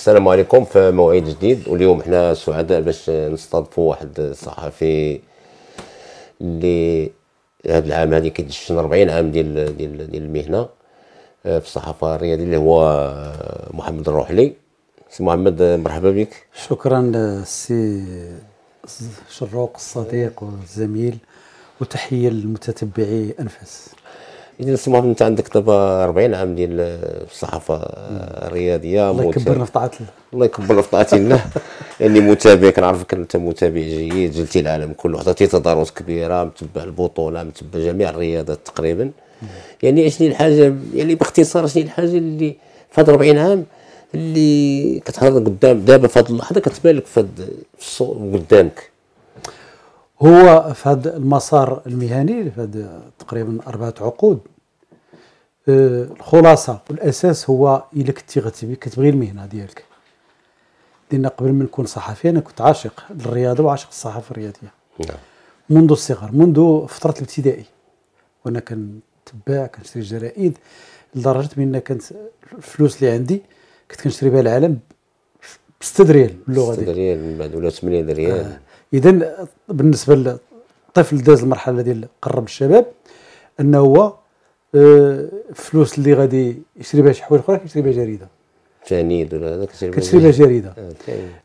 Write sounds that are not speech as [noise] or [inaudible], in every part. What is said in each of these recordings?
السلام عليكم في موعد جديد. واليوم حنا سعداء باش نستضيفوا واحد الصحفي اللي هذا العام هذه كيدش 40 عام ديال ديال ديال المهنة آه، في الصحافة الرياضية اللي هو محمد الروحلي. سي محمد مرحبا بك. شكرا سي شروق الصديق والزميل وتحية للمتتبعي أنفاس. إذا محمد أنت عندك دابا 40 عام ديال الصحافة الرياضية الله يكبرنا في طاعة الله. الله يكبرنا في طاعة الله. [laughs] يعني متابع كنعرفك أنت متابع جيد جلتي العالم كله حضرتي تدارات كبيرة متبع البطولة متبع جميع الرياضات تقريبا. يعني شنو الحاجة يعني باختصار شنو الحاجة اللي في هذا 40 عام اللي كتحضر قدام دابا في هذه اللحظه كتبان لك في قدامك. هو في هذا المسار المهني في هذا تقريبا أربعة عقود الخلاصة والأساس هو إلا كنتي غتبغي كتبغي المهنة ديالك. لأن قبل ما نكون صحفي أنا كنت عاشق للرياضة وعاشق الصحافة الرياضية. نعم. منذ الصغر منذ فترة الابتدائي. وأنا كنتبع كنشري جرائد لدرجة بأن كانت الفلوس اللي عندي كنت كنشري بها العالم ب 6 ريال باللغة ديالي. 6 ريال من بعد ولا 8 ريال. آه. اذا بالنسبة للطفل داز المرحلة ديال قرب الشباب أنه هو الفلوس اللي غادي يشري بها شي حوايج أخرى كيشري بها جريدة. تانيد ولا هذاك كتشري بها جريدة؟ آه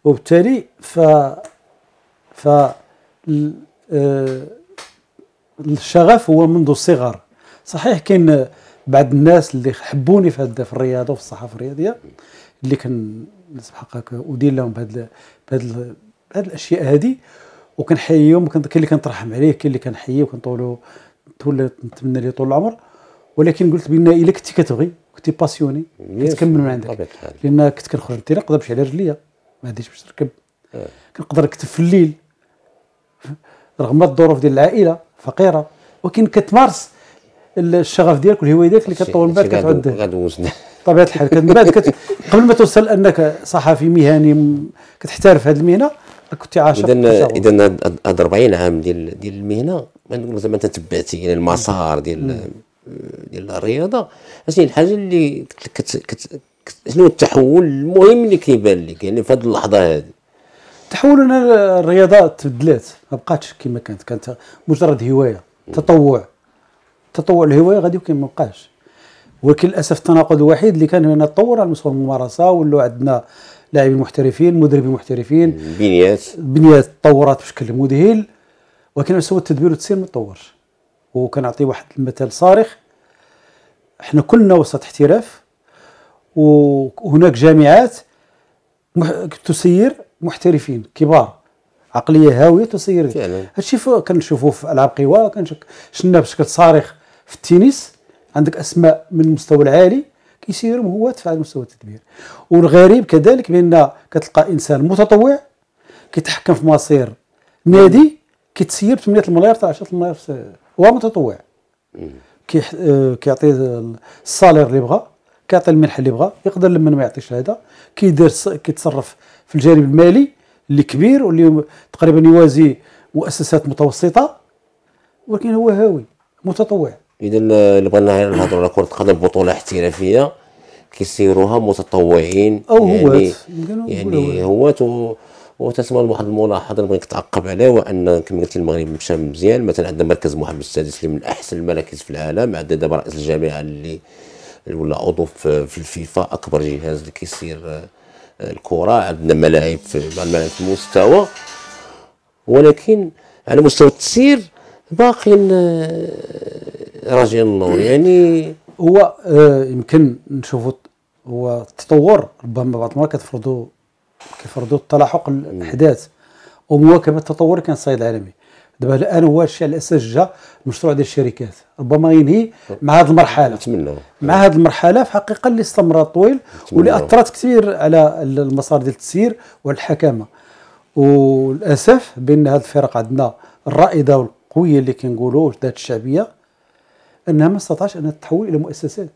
وبالتالي ف ف آه الشغف هو منذ الصغر. صحيح كاين بعض الناس اللي حبوني في هذا في الرياضة وفي الصحافة الرياضية اللي كان هكاك أدير لهم بهذا بهذا هاد الأشياء هذه وكنحييهم كاين اللي كنترحم عليه كاين اللي كنحييه وكنطولو نتمنى ليه طول العمر. ولكن قلت بأن إلا كنتي كتبغي كنتي باسيوني كتكمل من عندك. لأن كنت كنخرج انت نقدر نمشي على رجليا ما عنديش باش نركب آه. كنقدر نكتب في الليل. رغم الظروف ديال العائلة فقيرة. ولكن كتمارس الشغف ديالك والهواية ديالك اللي كطول من بعد كتعود غادوزنا طبيعه الحال من بعد [laughs] قبل ما توصل أنك صحفي مهني كتحترف هذه المهنة كنت عاشق اذا اذا هاد 40 عام ديال ديال المهنة زعما انت تبعتي يعني المسار ديال ديال الرياضة. شنو الحاجة اللي كت كت شنو التحول المهم اللي كيبان لك يعني في هذه اللحظة هذه التحول أنا الرياضة تبدلات ما بقاتش كما كانت. كانت مجرد هواية تطوع. تطوع الهواية غادي ما بقاش. ولكن للأسف التناقض الوحيد اللي كان هنا تطور على مستوى الممارسة ولو عندنا لاعبين محترفين مدربين محترفين. بنيات. بنيات تطورات بشكل مذهل ولكن مستوى التدبير والتسيير ما تطورش. وكنعطي واحد المثال صارخ. إحنا كلنا وسط احتراف وهناك جامعات تسير محترفين كبار. عقلية هاوية تسير. فعلا. هادشي كنشوفوه في ألعاب قوى شفنا بشكل صارخ في التنس عندك أسماء من المستوى العالي كيسيروا هو على مستوى التدبير. والغريب كذلك بأن كتلقى إنسان متطوع كيتحكم في مصير نادي كيتسير ب 8 المليار حتى 10 المليار هو متطوع. آه، كيعطي الصالير اللي بغا كيعطي المنحه اللي بغا يقدر لما ما يعطيش هذا كيدير كيتصرف في الجانب المالي اللي كبير واللي تقريبا يوازي مؤسسات متوسطة ولكن هو هاوي متطوع. اذا اللي بغينا نهضروا على كرة القدم بطولة احترافية كيسيروها متطوعين أو يعني يعني هوات. وتسمى واحد الملاحظه اللي بغيت تعقب عليه هو ان كما قلت المغرب مشى مزيان مثلا عندنا مركز محمد السادس اللي من أحسن المراكز في العالم عندنا دابا رئيس الجامعة اللي ولا عضو في الفيفا أكبر جهاز اللي كيسير آه، الكرة عندنا ملاعب في الملاعب في المستوى. ولكن على مستوى التسيير باقي آه، راجع النور. يعني هو آه يمكن نشوفوا هو التطور ربما بعض المرات كتفرضوا كيفرضوا التلاحق الاحداث ومواكبة التطور كان الصعيد العالمي دابا الآن هو الشيء على أساس جا المشروع ديال الشركات. ربما ينهي مع هذه المرحلة. نتمنى. مع هذه المرحلة في حقيقة اللي استمرت طويل واللي أثرت كثير على المسار ديال التسيير والحكامة. وللأسف بأن هذه الفرق عندنا الرائدة والقوية اللي كنقولوا ذات الشعبية أنها ما استطاعش انها تتحول إلى مؤسسات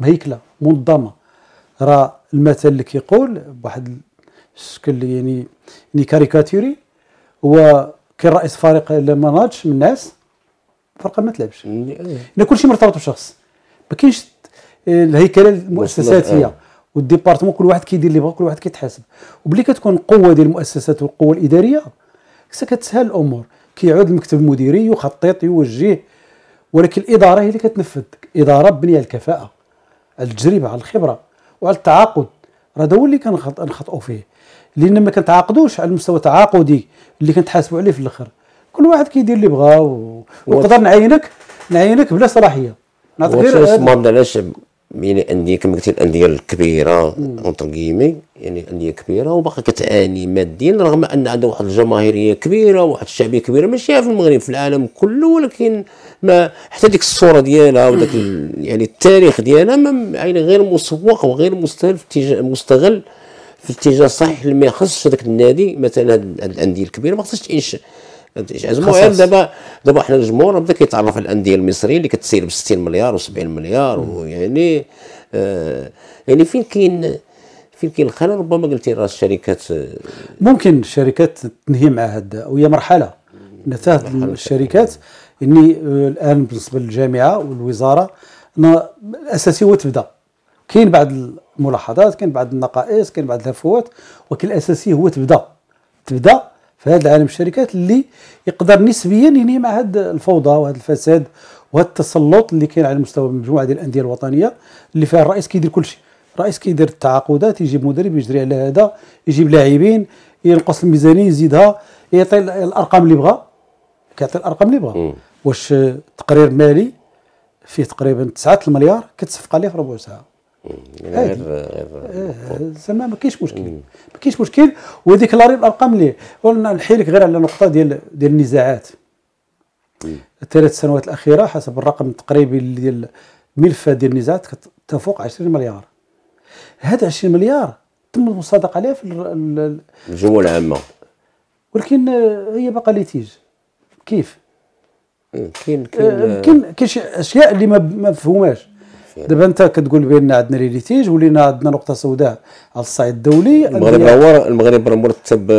مهيكلة منظمة. راه المثل اللي كيقول بواحد الشكل يعني يعني كاريكاتوري. هو كي رئيس فريق الا ما ناضش من الناس الفرقه ما تلعبش. لأن كل شيء مرتبط بشخص. ما كاينش الهيكلة المؤسساتية. والديبارتمون كل واحد كيدير اللي بغا كل واحد كيتحاسب. وبلي كتكون القوه ديال المؤسسات والقوة الإدارية كتسهل الأمور. كيعود المكتب المديري يخطط يوجه. ولكن الإدارة هي اللي كتنفذ. إدارة مبنيه على الكفاءة على التجربة على الخبرة وعلى التعاقد. راه هذا هو اللي كنخطئوا فيه. لأن ما كنتعاقدوش على المستوى التعاقدي اللي كنتحاسبوا عليه في الأخر. كل واحد كيدير اللي بغا و... ونقدر نعينك نعينك بلا صلاحية. نعطيك غير علاش يعني انديه كما قلتي الأندية الكبيرة اونتر كيمي يعني أندية كبيرة وباقي كتعاني ماديا رغم أن عندها واحد الجماهيرية كبيرة واحد الشعبيه كبيره ماشي في المغرب في العالم كله ولكن ما حتى ديك الصورة ديالها وداك يعني التاريخ ديالها ما يعني غير مسوق وغير مستغل في مستغل في الاتجاه الصحيح اللي ما يخصش هذاك النادي مثلا هذه الأندية الكبيرة. ما خصهاش المهم دابا دابا حنا الجمهور بدا كيتعرف على الأندية المصرية اللي كتسير ب 60 مليار و70 مليار ويعني آه يعني فين كاين فين كاين الخلل ربما قلتي راه الشركات آه، ممكن الشركات تنهي مع هذا وهي مرحلة. نتاج الشركات اني آه، الآن بالنسبة للجامعة والوزارة الاساسي هو تبدأ. كاين بعض الملاحظات كاين بعض النقائص كاين بعض الهفوات ولكن الاساسي هو تبدأ. تبدأ في هذا العالم الشركات اللي يقدر نسبيا ينهي مع هذا الفوضى وهذا الفساد وهذا التسلط اللي كاين على مستوى مجموعة ديال الأندية الوطنية اللي فيها الرئيس كيدير كل شيء. الرئيس كيدير التعاقدات يجيب مدرب يجري على هذا يجيب لاعبين ينقص الميزانية يزيدها يعطي الأرقام اللي بغا كيعطي الأرقام اللي بغا واش تقرير مالي فيه تقريبا 9 المليار كتصفق عليه في ربع ساعة. يعني غير غير آه، زعما ما كاينش مشكل. ما كاينش مشكل. وهذيك الأرقام اللي نحي لك غير على نقطه ديال ديال النزاعات. الثلاث سنوات الأخيرة حسب الرقم التقريبي ديال الملفات ديال النزاعات تفوق 20 مليار. هذا 20 مليار تم المصادقة عليه في الجمهور العامة. ولكن هي باقا ليتيج. كيف؟ كاين كاين آه، كاين كاين شي أشياء اللي ما مفهوماش. دابا انت كتقول بأن عندنا لي ليتيج ولينا عندنا نقطة سوداء. على الصعيد الدولي المغرب هو المغرب مرتب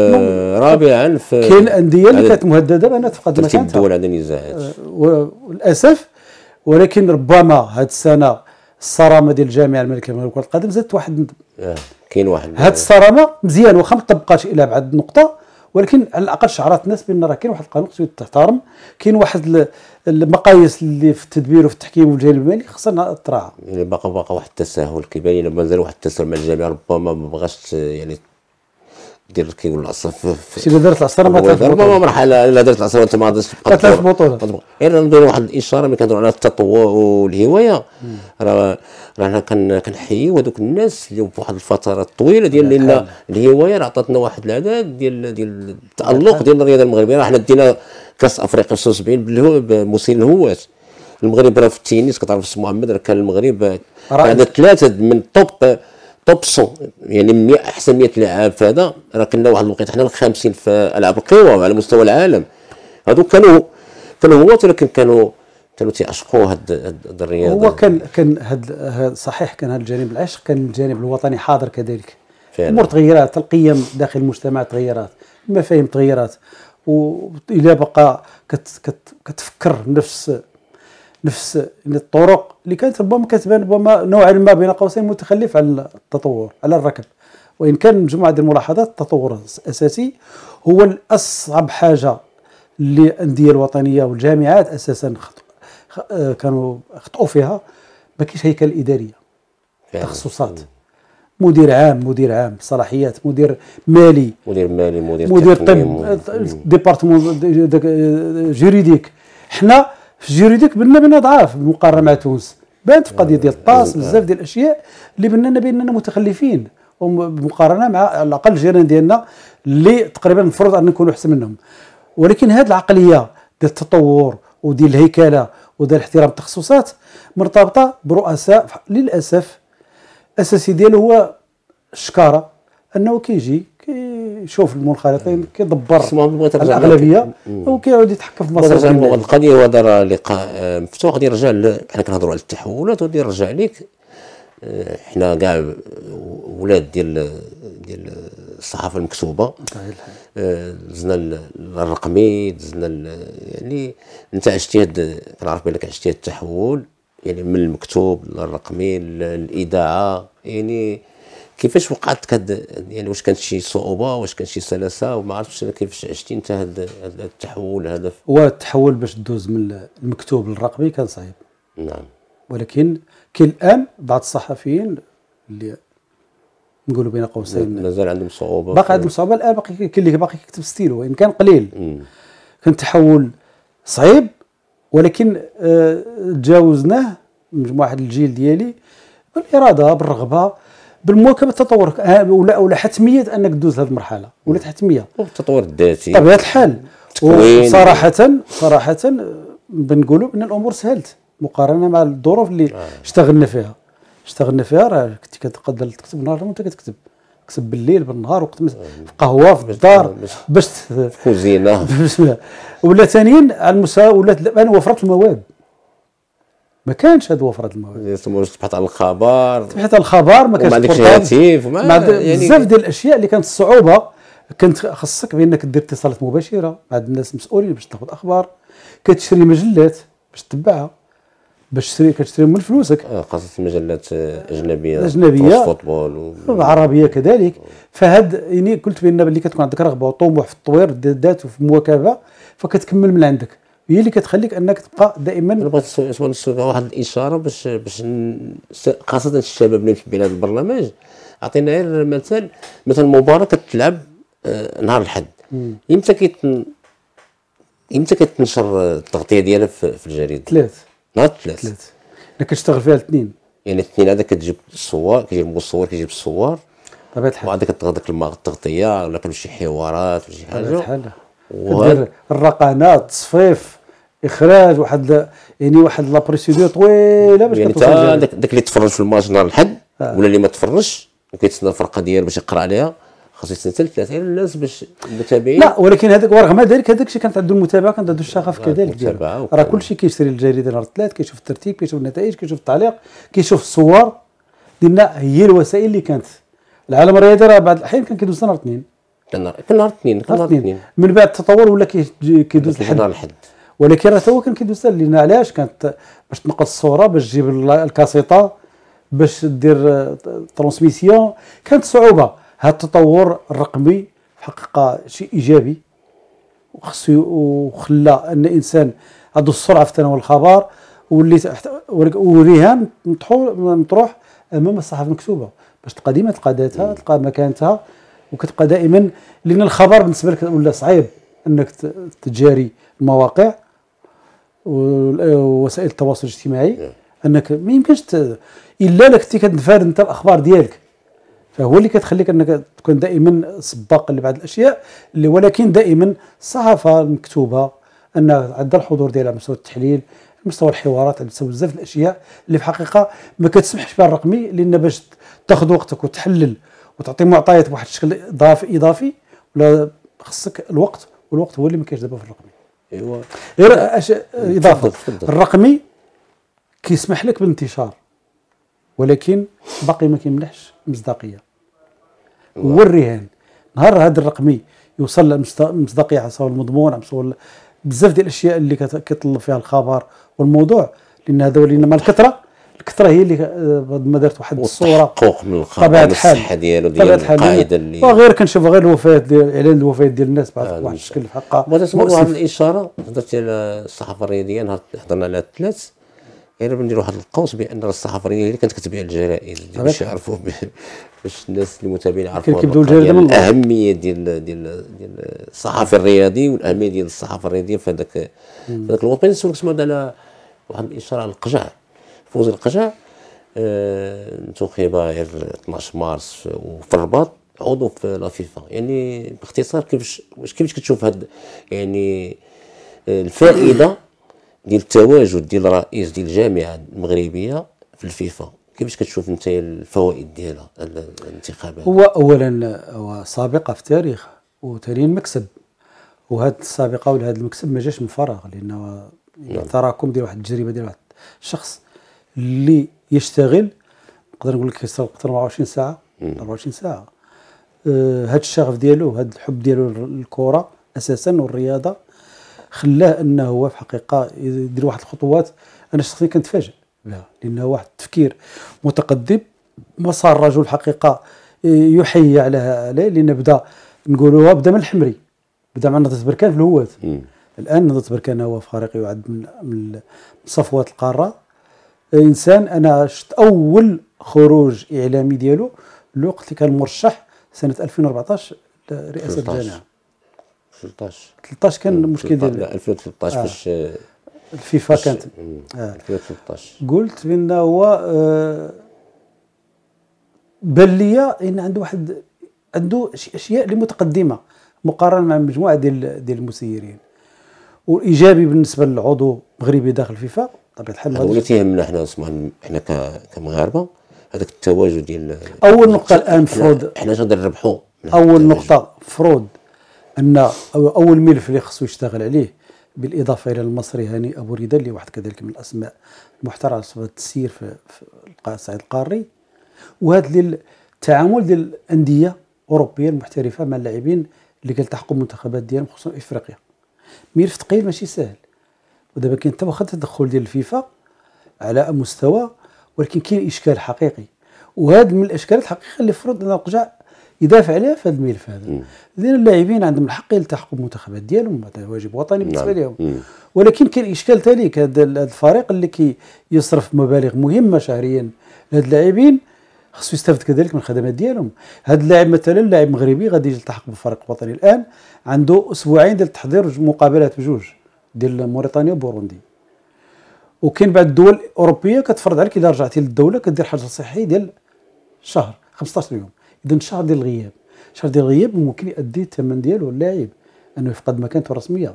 رابعا في كاين أندية اللي كانت مهدده بانها تفقد مكانتها ترتيب الدول عندها نزاعات آه، وللأسف ولكن ربما هذه السنة الصرامة ديال الجامعة الملكية لكره القدم زادت واحد آه. كاين واحد. هذه الصرامة مزيان واخا ما طبقاتش إلى بعد النقطه ولكن على الأقل شعرات الناس بأن راه كاين واحد القانون خصو يتحترم كاين واحد المقاييس اللي في التدبير وفي التحكيم والجانب المالي خصنا يعني باقي باقي واحد التساهل كيبان لما مازال واحد التساهل مع الجامعة ربما ما بغاش يعني دير كيقول العصر في اذا درت العصر ما تلعب ربما مرحلة إلا درت العصر وأنت ما غاديش تبقى تلعب بطوله غير ندير واحد الإشارة ملي كنهضروا على التطوع والهواية. راه رانا كنحييو هذوك الناس اللي في واحد الفترات الطويلة ديال لأن الهواية راه عطاتنا واحد العدد ديال ديال التألق ديال الرياضة المغربية. راه حنا دينا كاس أفريقيا 76 بمسير الهواة. المغرب راه في التنس كتعرف محمد راه كان المغرب عندنا ثلاثة من توب توب 100 يعني 100 أحسن 100 لاعب في هذا راه كنا واحد الوقيته حنا الخامسين في ألعاب القوى على مستوى العالم. هذو كانوا كانوا هو ولكن كانوا كانوا تيعشقوا هاد الرياضة. هو كان كان هاد صحيح كان هذا الجانب العشق كان الجانب الوطني حاضر كذلك. الأمور تغيرات القيم داخل المجتمع تغيرات المفاهيم تغيرات والى بقى كت كت كتفكر نفس نفس الطرق اللي كانت ربما كتبان ربما نوعا ما بين قوسين متخلف على التطور على الركب. وإن كان مجموعة ديال الملاحظات التطور الأساسي هو الأصعب حاجة للأندية الوطنية والجامعات أساسا كانوا خطئوا فيها ما كاينش هيكل إدارية تخصصات. مدير عام مدير عام صلاحيات مدير مالي. مدير مالي مدير مدير طب département juridique. حنا في juridique بنا بنا ضعاف مقارنة مع تونس. بانت في قضية ديال الطاس بزاف ديال الأشياء اللي بنا باننا متخلفين. ومقارنة مع على الأقل الجيران ديالنا اللي تقريبا المفروض أن نكونوا أحسن منهم. ولكن هذه العقلية ديال التطور وديال الهيكلة وديال احترام التخصصات مرتبطة برؤساء للأسف الاساسي ديالو هو الشكارة. أنه كيجي كيشوف المنخرطين كيدبر الأغلبية وكيعود يتحكم في مصالح القضية هو دار لقاء آه، مفتوح غادي يرجع حنا كنهضروا على التحولات وغادي يرجع لك. آه، حنا كاع ولاد ديال ديال الصحافة المكتوبة. آه، دزنا الرقمي دزنا يعني انت عشتي كنعرف بانك عشتي التحول يعني من المكتوب للرقمي للاذاعه يعني كيفاش وقعت هاد يعني واش كانت شي صعوبة واش كان شي سلاسة وما عرفتش كيفاش عشتي أنت هذا التحول هذا. هو التحول باش دوز من المكتوب للرقمي كان صعيب. نعم. ولكن كاين الآن بعض الصحفيين اللي نقولوا بين قوسين. مازال عندهم صعوبة باقي عندهم صعوبة الآن باقي كاين اللي باقي يكتب ستيلو وإن كان قليل. مم. كان تحول صعيب ولكن آه، تجاوزناه مجموعه الجيل ديالي بالإرادة بالرغبة بالمواكبة التطور. آه، ولا ولا حتمية أنك دوز هذه المرحلة. ولات حتمية. والتطور الذاتي. بطبيعه الحال. وصراحه صراحة آه، بنقولوا ان الأمور سهلت. مقارنة مع الظروف اللي اشتغلنا فيها. اشتغلنا فيها راه كنت كتقدر تكتب نهار وانت كتكتب. تكتب بالليل بالنهار وقت مس- في قهوة في الدار باش- باش ت- كوزينة. [laughs] بسم الله. ولا ثانيا على المستوى ولات أنا وفرت المواد. ما كانش هاد وفرت المواد ثم تبحث عن الخبر حتى الخبر ما كانش portable. هاتف وما- يعني- بزاف ديال الأشياء اللي كانت الصعوبه كانت خصك بأنك دير اتصالات مباشرة مع الناس المسؤولين باش تاخذ أخبار كتشري مجلات باش تتبعها باش تشري كتشري من فلوسك آه، خاصة مجلات أجنبية. تخص football و... العربيه كذلك فهاد يعني قلت بأن اللي كتكون عندك رغبة وطموح في التطوير الذات وفي المواكبة فكتكمل من عندك هي اللي كتخليك أنك تبقى أنا دائما بغيت نسول- نسول نسول واحد الإشارة باش باش خاصة الشباب اللي في هذا البرنامج عطينا غير مثال مثلا مباراة كتلعب آه، نهار الأحد. إمتى كيتن إمتى كتنشر التغطية ديالها في, في الجريدة؟ ثلاث. نهار الثلاث. ثلاث. أنا كنشتغل فيها الاثنين. يعني الاثنين هذا كتجيب الصور كيجيب المصور كيجيب الصور بطبيعه الحال. كتاخذ ديك التغطية ولا كان شي حوارات ولا شي بطبيعه حاجة الحال. وهاد- كدير الرقانات التصفيف. إخراج واحد يعني واحد la procédure طويلة باش يعني. داك داك اللي تفرج في الماتش نهار الاحد آه. ولا اللي ما تفرجش وكيتسنى الفرقة ديالو باش يقرأ عليها خاصو يستنى حتى ثلاثة غير الناس باش المتابعين. لا ولكن هذاك ورغم ذلك هذاك الشيء كانت عنده المتابعة كانت عنده الشغف كذلك ديالو. وكان- راه كل شيء كيشري الجريدة نهار الثلاث كيشوف الترتيب كيشوف النتائج كيشوف التعليق كيشوف الصور. ديالنا هي الوسائل اللي كانت. العالم الرياضي راه بعض الاحيان كان كيدوز نهار الاثنين كان نهار الاثنين كان نهار الاثنين من بعد التطور ولا كي- كيدوز الحد؟ نهار الاحد ولكن راه هو كان كيدوز لأن علاش كانت باش تنقل الصورة باش تجيب ال- الكاسيطة باش دير transmission؟ كانت صعوبة. هذا التطور الرقمي الحقيقة شيء إيجابي. وخصو وخلى أن الانسان عنده السرعة في تناول الخبر واللي ورهان مطروح أمام الصحافة المكتوبة. باش تلقى ديما تلقى ذاتها تلقى مكانتها وكتبقى دائما. لأن الخبر بالنسبة لك ولا صعيب أنك تجاري المواقع. ووسائل التواصل الاجتماعي أنك ما يمكنش إلا لك انت كتنفرد أنت الأخبار ديالك. فهو اللي كتخليك أنك تكون دائما سباق لبعض الأشياء اللي ولكن دائما الصحافة المكتوبه أن عندها الحضور ديالها على مستوى التحليل على مستوى الحوارات على مستوى بزاف الأشياء اللي في الحقيقة ما كتسمحش بها الرقمي لأن باش تاخذ وقتك وتحلل وتعطي معطيات بواحد الشكل اضافي إضافي ولا خصك الوقت والوقت هو اللي ما كاينش دابا في الرقمي. ايوا غير. إضافة. الرقمي كيسمح لك بالانتشار ولكن باقي ما كيمنحش مصداقية. هو الرهان نهار هذا الرقمي يوصل لمصداقيه على مستوى المضمون على مستوى بزاف ديال الأشياء اللي كت- كيطلب فيها الخبر. والموضوع لأن هذا لأن مع الكثره الكثره هي اللي آه، بعد ما دارت واحد الصورة والتحقق من الحال الصحه ديالو ديال. القاعده اللي وغير كنشوف غير الوفاه ديال اعلان الوفاه ديال الناس بعد آه، واحد الشكل في حقها بغيت واحد. الإشارة هضرتي على الصحافه الرياضيه نهار حضرنا على الثلاث غير بندير واحد القوس بأن الصحافه الرياضيه هي اللي كانت كتبيع الجرائد. باش يعرفوا [laughs] باش الناس المتابعين يعرفوا. الأهمية ديال ديال ديال الصحافي الرياضي والأهمية ديال الصحافه الرياضيه في هذاك في هذاك نسولك سمعت على واحد الإشارة على القجع فوزي القجع. آه، انتخب غير 12 مارس في- وفي الرباط عضو في لا فيفا. يعني باختصار كيفاش واش كيفاش كتشوف هاد يعني آه، الفائدة ديال التواجد ديال الرئيس ديال الجامعة المغربية في الفيفا؟ كيفاش كتشوف انت الفوائد ديالها ال- الانتخابات؟ هو اولا هو سابقة في التاريخ وثانيا مكسب. وهذا السابقة ولا هذا المكسب ما جاش من فراغ لأنه تراكم ديال واحد التجربة ديال واحد الشخص. اللي يشتغل نقدر نقول لك من 24 ساعة. 24 ساعة. آه، هذا الشغف ديالو هذا الحب ديالو للكره أساسا والرياضة خلاه إنه هو في حقيقة يدير واحد الخطوات أنا شخصيا كنتفاجئ بها لأنه واحد التفكير متقدم مسار الرجل حقيقة يحيي على عليه لأن بدا نقولوها بدا من الحمري بدا مع نهضه بركان في الهوات. الآن نهضه بركان هو فريق يعد من من صفوات القارة. إنسان أنا شفت أول خروج إعلامي ديالو الوقت اللي كان مرشح سنة 2014 لرئاسة الجامعة. 13 13 كان المشكل ديال 2013 باش آه. الفيفا كانت. آه. 2013 قلت بأن هو آه بان ليا إن عنده واحد عنده شي أشياء اللي متقدمه مقارنة مع مجموعة ديال ديال المسيرين. والايجابي بالنسبة للعضو مغربي داخل الفيفا بطبيعه الحال هذا اللي تيهمنا حنا حنا كمغاربة. هذاك التواجد ديال أول نقطة الآن فرود. حنا غادي نربحوا أول نقطة فرود أن أول ملف اللي خصو يشتغل عليه بالإضافة إلى المصري هاني أبو ريدة اللي واحد كذلك من الأسماء المحترمة في التسيير في, في الصعيد القاري. وهذا التعامل ديال الأندية اوروبيه المحترفة مع اللاعبين اللي كيلتحقوا المنتخبات ديالهم خصوصا إفريقيا. ملف ثقيل ماشي سهل. ودابا كاين حتى واخا التدخل ديال الفيفا على مستوى ولكن كاين إشكال حقيقي. وهذا من الإشكالات الحقيقية اللي فرض أن القجع يدافع عليها في هذا الملف هذا. لأن اللاعبين عندهم الحق يلتحقوا بالمنتخبات ديالهم هذا واجب وطني بالنسبة نعم. لهم. ولكن كاين إشكال ثاني هذا الفريق اللي كي يصرف مبالغ مهمة شهريا لهاد اللاعبين خصو يستافد كذلك من الخدمات ديالهم. هذا اللاعب مثلا لاعب مغربي غادي يلتحق بالفريق الوطني الآن عنده أسبوعين ديال التحضير مقابلات بجوج. ديال موريتانيا وبوروندي. وكاين بعض الدول الأوروبية كتفرض عليك اذا رجعتي للدولة كدير حجر صحي ديال شهر 15 يوم. إذا شهر ديال الغياب. شهر ديال الغياب ممكن يؤدي الثمن ديالو اللاعب أنه يفقد مكانته الرسمية.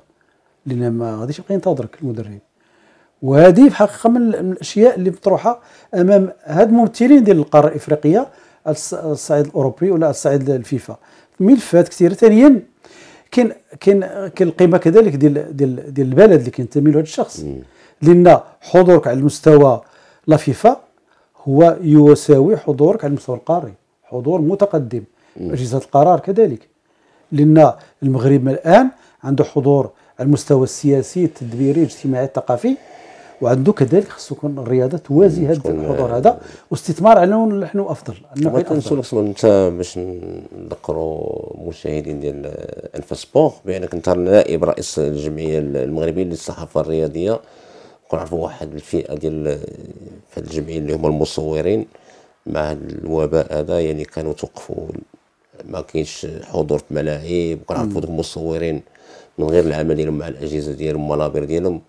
لأن ما غاديش يبقى ينتظرك المدرب. وهذه في الحقيقة من الأشياء اللي مطروحة أمام هاد الممثلين ديال القارة الإفريقية الصعيد الأوروبي ولا الصعيد الفيفا. ملفات كثيره ثانيا كاين كاين كاين القيمة كذلك ديال ديال ديال البلد اللي كينتمي له هذا الشخص لأن حضورك على المستوى لا فيفا هو يساوي حضورك على المستوى القاري حضور متقدم أجهزة القرار كذلك. لأن المغرب الآن عنده حضور على المستوى السياسي التدبيري الاجتماعي الثقافي. وعنده كذلك خصو يكون الرياضة توازي هذا الحضور هذا واستثمار على نحو أفضل. بغيت نسولك أنت باش نذكروا المشاهدين ديال أنفاس سبور بانك انت نائب رئيس الجمعية المغربية للصحافة الرياضية. كنعرفوا واحد الفئة ديال في هذه الجمعية اللي هما المصورين مع الوباء هذا يعني كانوا توقفوا ما كاينش حضور في ملاعب. وكنعرفوا المصورين من غير العمل ديالهم مع الأجهزة ديالهم المنابر ديالهم.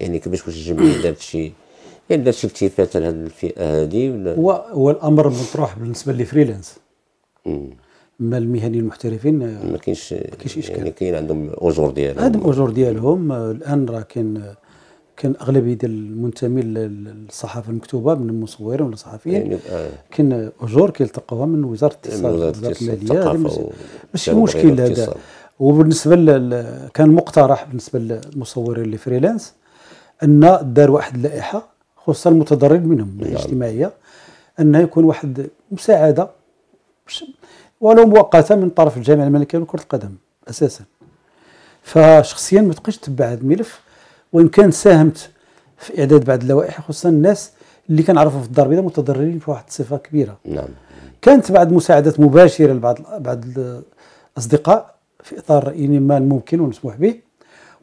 يعني كيفاش واش الجمعيه [coughs] دارت شي يعني دارت شي التفات لهذه الفئة هذه ولا؟ هو هو الأمر مطروح بالنسبة للفريلانس. أما المهنيين المحترفين ما كاينش ما كاينش إشكال. يعني كاين عندهم أجور ديالهم. عندهم أجور ديالهم. الآن راه كاين كان أغلبية ديال المنتمين للصحافة المكتوبة من المصورين ولا الصحفيين. يعني آه. كاين أجور كيلتقوها من وزارة الاتصال وزارة المالية. ماشي مشكل هذا. وبالنسبة كان مقترح بالنسبة للمصورين اللي فريلانس أن دار واحد اللائحة خصوصا المتضرر منهم من نعم. الاجتماعية انه يكون واحد مساعدة ولو مؤقتة من طرف الجامعة الملكية لكرة القدم أساسا. فشخصيا ما تبقاش تتبع هذا الملف وإن كان ساهمت في إعداد بعض اللوائح خصوصا الناس اللي كنعرفوا في الدار البيضاء متضررين في واحد الصفة كبيرة. نعم. كانت بعض مساعدات مباشرة لبعض بعض الأصدقاء في إطار يعني ما الممكن والمسموح به.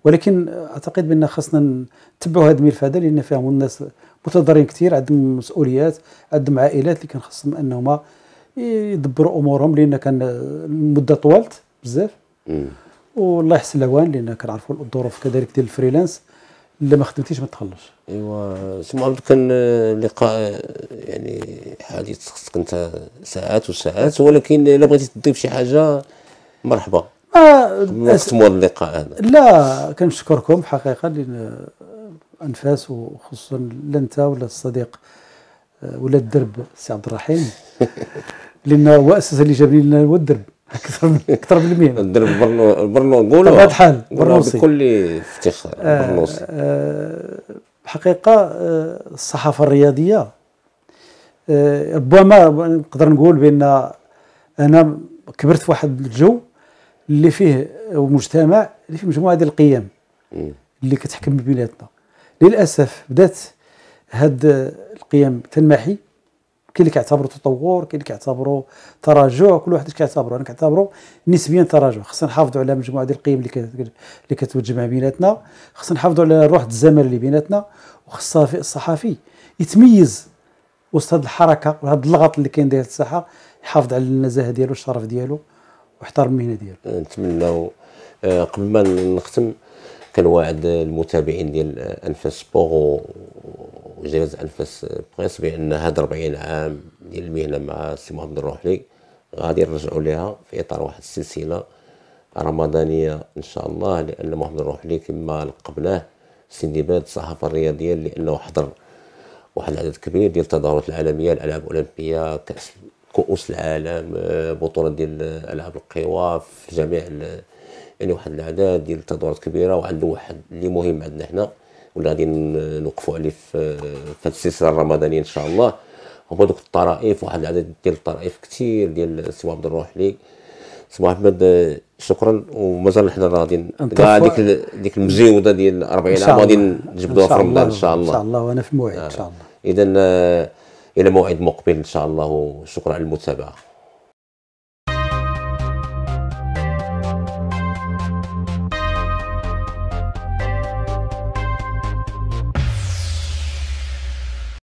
ولكن أعتقد بأن خاصنا نتبعوا هذا الملف هذا لأن فيهم الناس متضررين كثير عندهم مسؤوليات عندهم عائلات اللي كان خاصهم انهم يدبروا أمورهم لأن كان المدة طولت بزاف. والله يحسن العوان لأن كنعرفوا الظروف كذلك ديال ال freelance إلا ما خدمتيش ما تخلص أيوا سي عبد كان لقاء يعني حديث خصك أنت ساعات وساعات ولكن إلا بغيتي تضيف شي حاجة مرحبا. نختموا اللقاء هذا. لا كنشكركم حقيقة انفاس وخصوصا لا انت ولا الصديق آه، ولا الدرب سي عبد الرحيم. [laughs] لأن هو أساسا اللي جابني لنا هو الدرب أكثر من أكثر من المين الدرب برنو برنو نقولوا. بطبيعه الحال برنوسي بكل افتخار آه برنوسي آه الحقيقة آه الصحافة الرياضية آه ربما نقدر نقول بأن أنا كبرت في واحد الجو اللي فيه مجتمع اللي فيه مجموعة ديال القيم اللي كتحكم بيناتنا للأسف بدات هاد القيم تنمحي. كاين اللي كيعتبروا تطور كاين اللي كيعتبروا تراجع كل واحد كيعتبروا أنا كنعتبروا نسبيا تراجع. خصنا نحافظوا على مجموعة ديال القيم اللي اللي كتوجمع بيناتنا. خصنا نحافظوا على روح الزمن اللي بيناتنا. وخص الصحفي يتميز وسط هذه الحركة وهذا اللغط اللي كاين داير الساحة يحافظ على النزاهه ديالو الشرف ديالو. واحترم المهنة ديالو. نتمنى آه، قبل ما نختم كنواعد المتابعين ديال أنفاس سبور وجهاز أنفاس بريس بأن هاد 40 عام ديال المهنة مع السي محمد الروحلي غادي نرجعوا لها في إطار واحد السلسلة رمضانية إن شاء الله لأن محمد الروحلي كما لقبناه سندباد الصحافه الرياضية لأنه حضر واحد العدد كبير ديال التظاهرات العالمية الألعاب الأولمبية كأس كؤوس العالم بطولات ديال ألعاب القوى في جميع يعني واحد العدد ديال التظاهرات كبيرة وعنده واحد اللي مهم عندنا حنا واللي غادي نوقفوا عليه في هذه السلسلة الرمضانية إن شاء الله. هما دوك الطرائف واحد العدد ديال الطرائف كثير ديال السي عبد الروحلي سي محمد شكرا ومازال حنا غادي كاع ديك ديك المزيودة ديال 40 عام غادي نجبدوها في رمضان إن شاء الله. إن شاء الله. وأنا في الموعد إن شاء الله. اذا إلى موعد مقبل إن شاء الله. وشكرا على المتابعه